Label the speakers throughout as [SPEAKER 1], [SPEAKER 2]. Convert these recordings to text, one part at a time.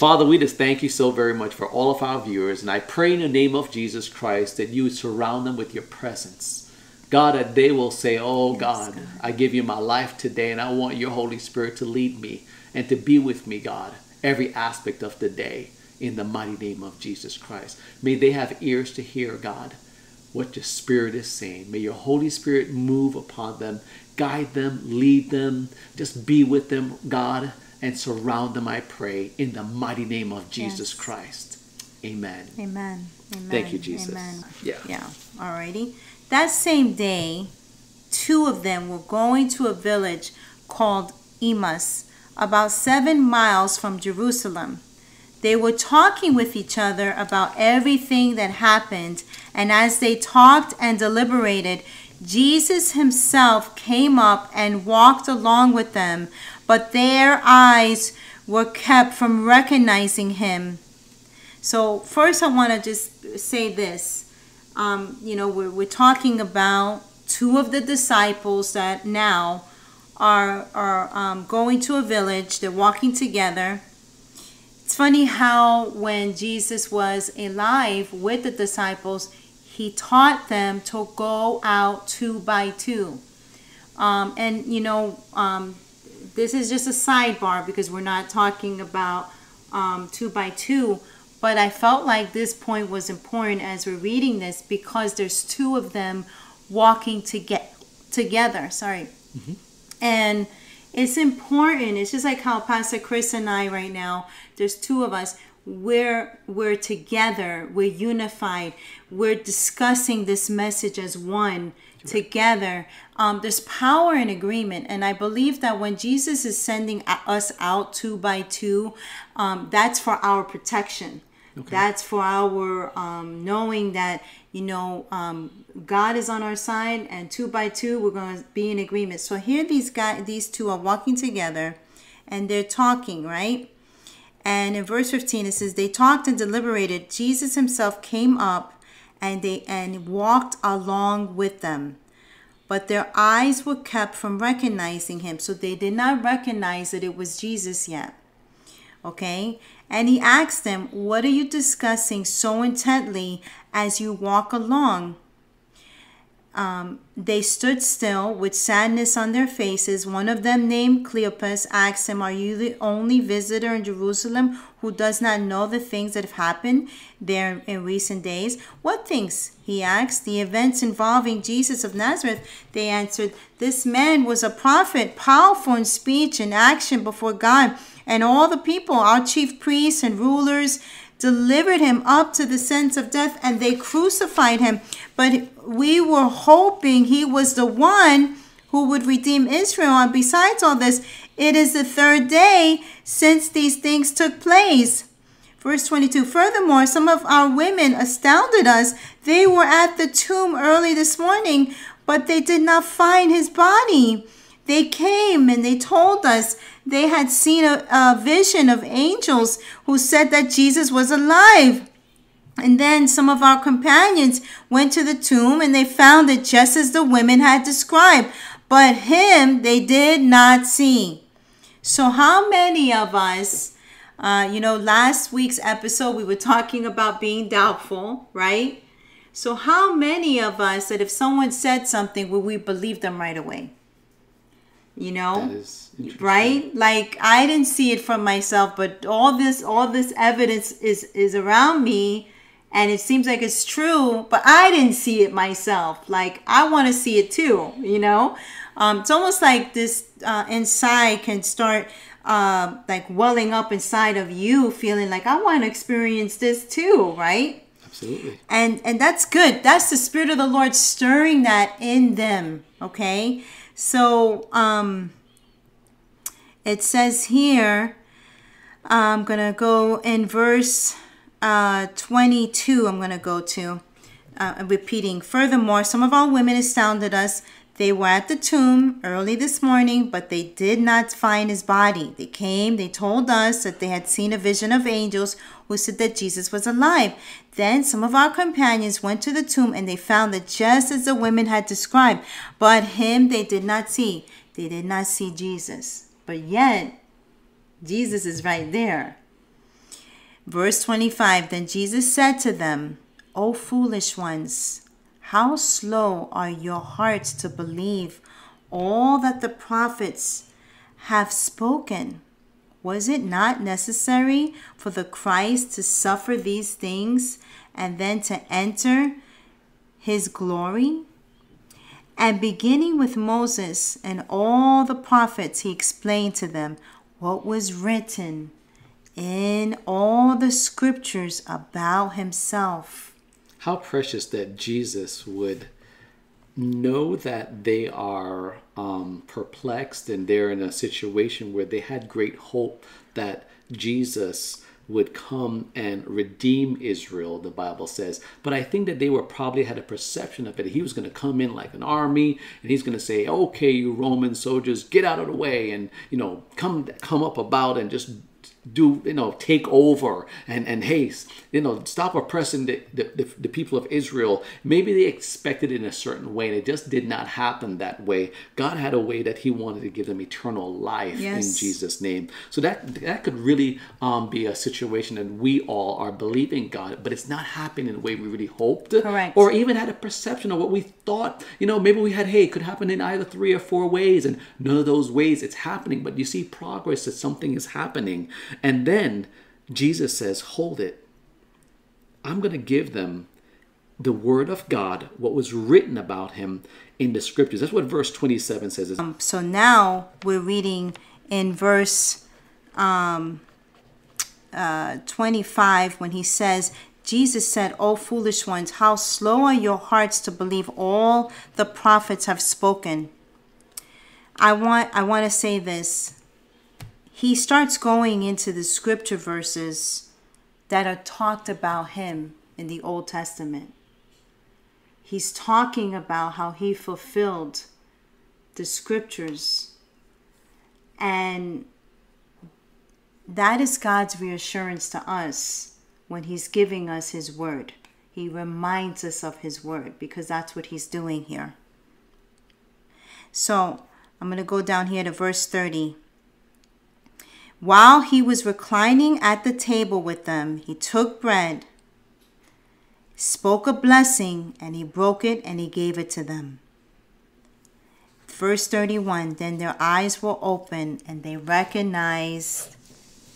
[SPEAKER 1] Father, we just thank you so very much for all of our viewers, and I pray in the name of Jesus Christ that you would surround them with your presence. God, that they will say, Oh God, I give you my life today, and I want your Holy Spirit to lead me and to be with me, God, every aspect of the day in the mighty name of Jesus Christ. May they have ears to hear, God, what your Spirit is saying. May your Holy Spirit move upon them, guide them, lead them, just be with them, God and surround them, I pray, in the mighty name of Jesus yes. Christ. Amen.
[SPEAKER 2] Amen.
[SPEAKER 1] Amen. Thank you, Jesus. Amen.
[SPEAKER 2] Yeah. Yeah. Alrighty. That same day, two of them were going to a village called Emmaus, about seven miles from Jerusalem. They were talking with each other about everything that happened, and as they talked and deliberated, Jesus himself came up and walked along with them, but their eyes were kept from recognizing him. So, first, I want to just say this. Um, you know, we're, we're talking about two of the disciples that now are, are um, going to a village, they're walking together. Funny how when Jesus was alive with the disciples, he taught them to go out two by two. Um, and, you know, um, this is just a sidebar because we're not talking about um, two by two. But I felt like this point was important as we're reading this because there's two of them walking to get together. Sorry. Mm-hmm. And it's important. It's just like how Pastor Chris and I right now, there's two of us we're we're together. We're unified. We're discussing this message as one together. Um, there's power in agreement and i believe that when jesus is sending us out two by two um, that's for our protection okay. that's for our um, knowing that you know um, god is on our side and two by two we're going to be in agreement so here these guys these two are walking together and they're talking right and in verse 15 it says they talked and deliberated. Jesus himself came up and they and walked along with them. But their eyes were kept from recognizing him. So they did not recognize that it was Jesus yet. Okay? And he asked them, What are you discussing so intently as you walk along? Um, they stood still with sadness on their faces. One of them, named Cleopas, asked him, Are you the only visitor in Jerusalem who does not know the things that have happened there in recent days? What things? He asked. The events involving Jesus of Nazareth. They answered, This man was a prophet, powerful in speech and action before God and all the people, our chief priests and rulers delivered him up to the sentence of death and they crucified him. But we were hoping he was the one who would redeem Israel. And besides all this, it is the third day since these things took place. Verse 22 Furthermore, some of our women astounded us. They were at the tomb early this morning, but they did not find his body. They came and they told us they had seen a, a vision of angels who said that Jesus was alive. And then some of our companions went to the tomb and they found it just as the women had described. But him they did not see. So, how many of us, uh, you know, last week's episode we were talking about being doubtful, right? So, how many of us that if someone said something, would we believe them right away? You know? Right? Like i didn't see it from myself but all this all this evidence is is around me and it seems like it's true but i didn't see it myself. Like i want to see it too you know? Um, it's almost like this uh, inside can start uh, like welling up inside of you feeling like i want to experience this too right?
[SPEAKER 1] Absolutely.
[SPEAKER 2] And and that's good. That's the spirit of the lord stirring that in them okay so um, it says here, I'm going to go in verse uh, 22, I'm going to go to. Uh, repeating, furthermore, some of our women astounded us. They were at the tomb early this morning, but they did not find his body. They came, they told us that they had seen a vision of angels who said that Jesus was alive. Then some of our companions went to the tomb and they found that just as the women had described, but him they did not see. They did not see Jesus. But yet, Jesus is right there. Verse 25 Then Jesus said to them, O foolish ones, how slow are your hearts to believe all that the prophets have spoken? Was it not necessary for the Christ to suffer these things and then to enter his glory? And beginning with Moses and all the prophets, he explained to them what was written in all the scriptures about himself
[SPEAKER 1] how precious that Jesus would know that they are um, perplexed and they're in a situation where they had great hope that Jesus would come and redeem Israel, the Bible says. But I think that they were probably had a perception of it. He was going to come in like an army and he's going to say, okay, you Roman soldiers, get out of the way and, you know, come, come up about and just do you know take over and and hey you know stop oppressing the, the, the, people of israel. Maybe they expected it in a certain way and it just did not happen that way. God had a way that he wanted to give them eternal life yes. in jesus name. So that that could really um, be a situation that we all are believing god but it's not happening the way we really hoped
[SPEAKER 2] Correct.
[SPEAKER 1] or even had a perception of what we thought. You know maybe we had hey it could happen in either three or four ways and none of those ways it's happening. But you see progress that something is happening and then Jesus says, Hold it. I'm going to give them the word of God, what was written about him in the scriptures. That's what verse 27 says.
[SPEAKER 2] Um, so now we're reading in verse um, uh, 25 when he says, Jesus said, O foolish ones, how slow are your hearts to believe all the prophets have spoken. I want I want to say this he starts going into the scripture verses that are talked about him in the Old Testament. He's talking about how he fulfilled the scriptures. And that is God's reassurance to us when he's giving us his word. He reminds us of his word because that's what he's doing here. So I'm going to go down here to verse 30. While he was reclining at the table with them, he took bread, spoke a blessing, and he broke it and he gave it to them. Verse 31 Then their eyes were open and they recognized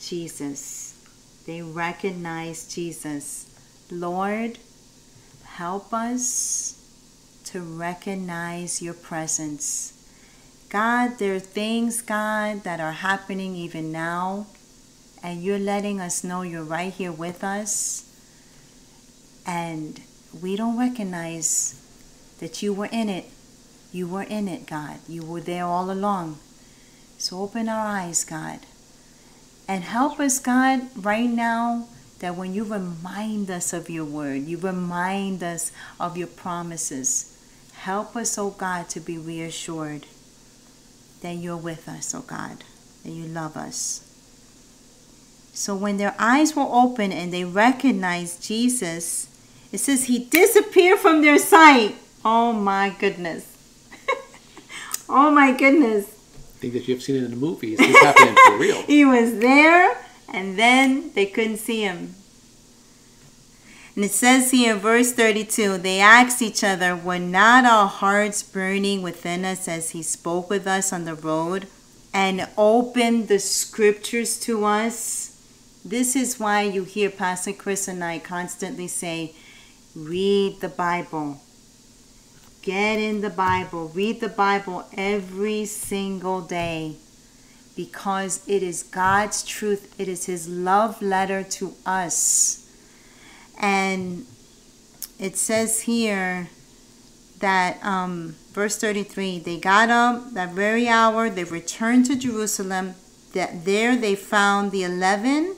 [SPEAKER 2] Jesus. They recognized Jesus. Lord, help us to recognize your presence God, there are things, God, that are happening even now, and you're letting us know you're right here with us. And we don't recognize that you were in it. You were in it, God. You were there all along. So open our eyes, God. And help us, God, right now, that when you remind us of your word, you remind us of your promises. Help us, oh God, to be reassured that you're with us, oh God, that you love us. So when their eyes were open and they recognized Jesus, it says he disappeared from their sight. Oh my goodness. oh my goodness.
[SPEAKER 1] I think that you've seen it in the movies. This happening for real.
[SPEAKER 2] he was there and then they couldn't see him. And it says here, in verse 32, they asked each other, Were not our hearts burning within us as he spoke with us on the road and opened the scriptures to us? This is why you hear Pastor Chris and I constantly say, Read the Bible. Get in the Bible. Read the Bible every single day because it is God's truth, it is His love letter to us. And it says here that, um, verse 33, they got up that very hour, they returned to Jerusalem. That there they found the eleven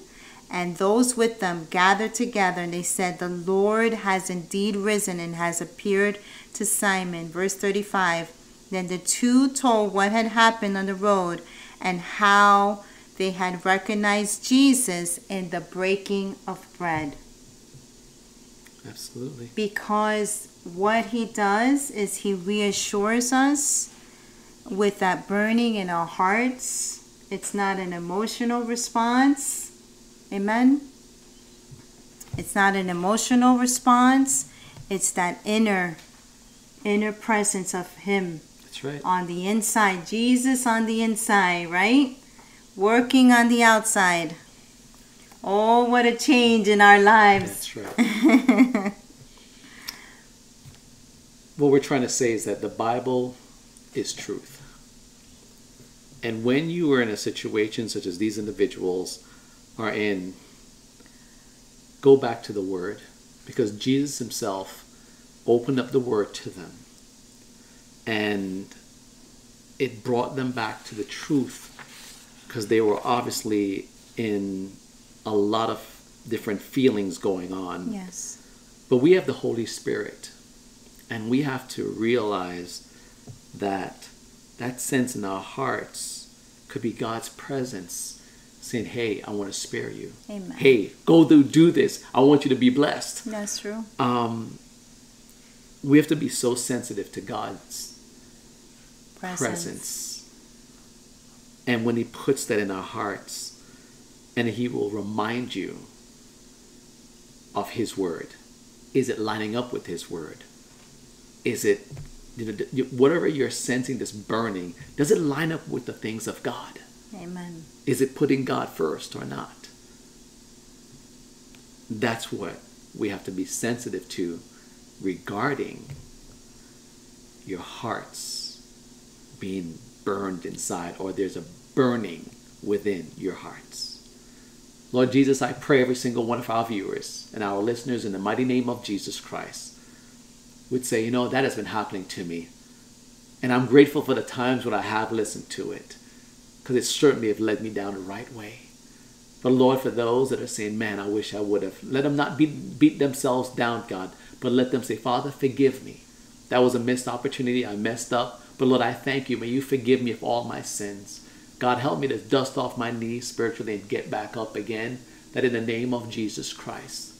[SPEAKER 2] and those with them gathered together, and they said, The Lord has indeed risen and has appeared to Simon. Verse 35 Then the two told what had happened on the road and how they had recognized Jesus in the breaking of bread.
[SPEAKER 1] Absolutely.
[SPEAKER 2] Because what he does is he reassures us with that burning in our hearts. It's not an emotional response. Amen. It's not an emotional response. It's that inner inner presence of him
[SPEAKER 1] That's right.
[SPEAKER 2] on the inside. Jesus on the inside, right? Working on the outside. Oh, what a change in our lives.
[SPEAKER 1] That's right. What we're trying to say is that the Bible is truth. And when you are in a situation such as these individuals are in, go back to the Word because Jesus Himself opened up the Word to them and it brought them back to the truth because they were obviously in a lot of different feelings going on.
[SPEAKER 2] yes.
[SPEAKER 1] But we have the Holy Spirit, and we have to realize that that sense in our hearts could be God's presence saying, Hey, I want to spare you.
[SPEAKER 2] Amen.
[SPEAKER 1] Hey, go do, do this. I want you to be blessed.
[SPEAKER 2] That's true.
[SPEAKER 1] Um, we have to be so sensitive to God's
[SPEAKER 2] Presence.
[SPEAKER 1] presence. And when He puts that in our hearts, and He will remind you of His word. Is it lining up with His word? Is it, you know, whatever you're sensing this burning, does it line up with the things of God?
[SPEAKER 2] Amen.
[SPEAKER 1] Is it putting God first or not? That's what we have to be sensitive to regarding your hearts being burned inside, or there's a burning within your hearts. Lord Jesus, I pray every single one of our viewers and our listeners in the mighty name of Jesus Christ would say, you know, that has been happening to me. And I'm grateful for the times when I have listened to it because it certainly have led me down the right way. But Lord, for those that are saying, man, I wish I would have, let them not beat, beat themselves down, God, but let them say, Father, forgive me. That was a missed opportunity. I messed up. But Lord, I thank you. May you forgive me of all my sins. God, help me to dust off my knees spiritually and get back up again. That in the name of Jesus Christ,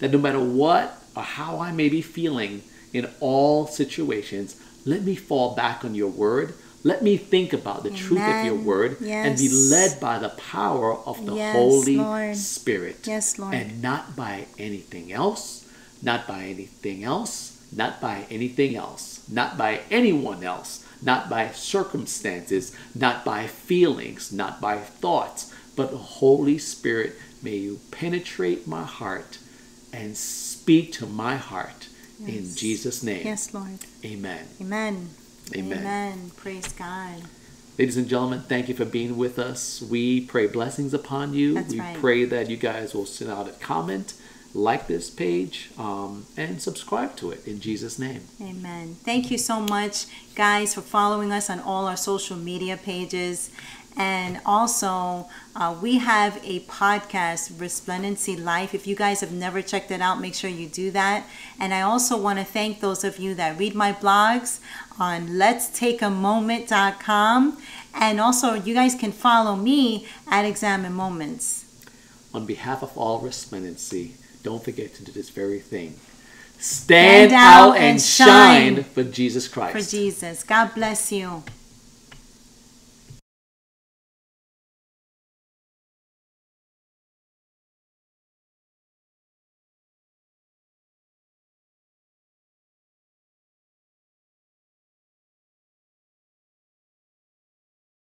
[SPEAKER 1] that no matter what or how I may be feeling in all situations, let me fall back on your word. Let me think about the truth of your
[SPEAKER 2] Amen.
[SPEAKER 1] word and be led by the power of the
[SPEAKER 2] Yes,
[SPEAKER 1] Holy
[SPEAKER 2] Lord.
[SPEAKER 1] Spirit.
[SPEAKER 2] Yes, Lord.
[SPEAKER 1] And not by anything else, not by anything else, not by anything else, not by anyone else, not by circumstances, not by feelings, not by thoughts, but the Holy Spirit, may you penetrate my heart and speak to my heart in Jesus' name.
[SPEAKER 2] Yes, Lord.
[SPEAKER 1] Amen.
[SPEAKER 2] Amen.
[SPEAKER 1] Amen.
[SPEAKER 2] Amen. Praise God.
[SPEAKER 1] Ladies and gentlemen, thank you for being with us. We pray blessings upon you.
[SPEAKER 2] That's
[SPEAKER 1] we
[SPEAKER 2] right.
[SPEAKER 1] pray that you guys will send out a comment, like this page, um, and subscribe to it in Jesus' name.
[SPEAKER 2] Amen. Thank you so much, guys, for following us on all our social media pages. And also, uh, we have a podcast, Resplendency Life. If you guys have never checked it out, make sure you do that. And I also want to thank those of you that read my blogs on let'stakeamoment.com. And also, you guys can follow me at Examine Moments.
[SPEAKER 1] On behalf of all resplendency, don't forget to do this very thing. Stand, out, and shine, for Jesus Christ.
[SPEAKER 2] For Jesus. God bless you.